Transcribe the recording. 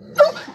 No.